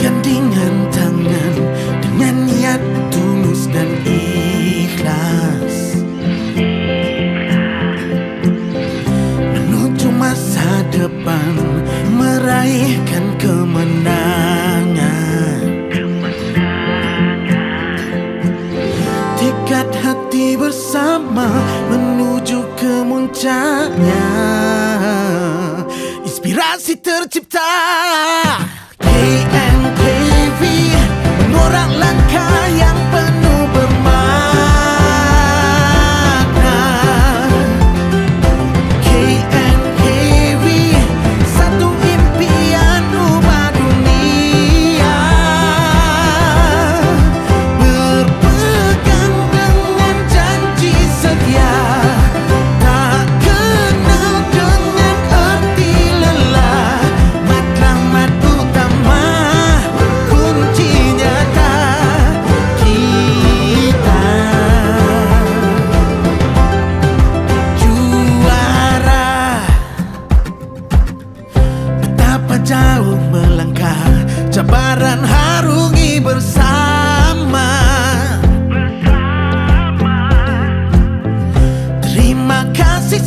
Gandengan tangan dengan niat tulus dan ikhlas. Menuju masa depan meraihkan kemenangan. Tingkat hati bersama menuju kemuncaknya. Inspirasi tercipta. KM รักและค่า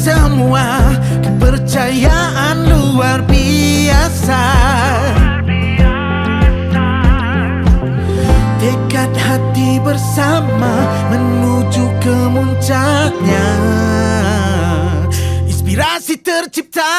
semua Kepercayaan luar biasa. Tekad hati bersama Menuju ke muncaknya Inspirasi tercipta